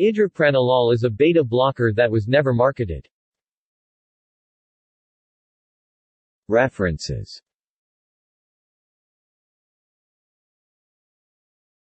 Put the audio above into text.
Idropranolol is a beta blocker that was never marketed. References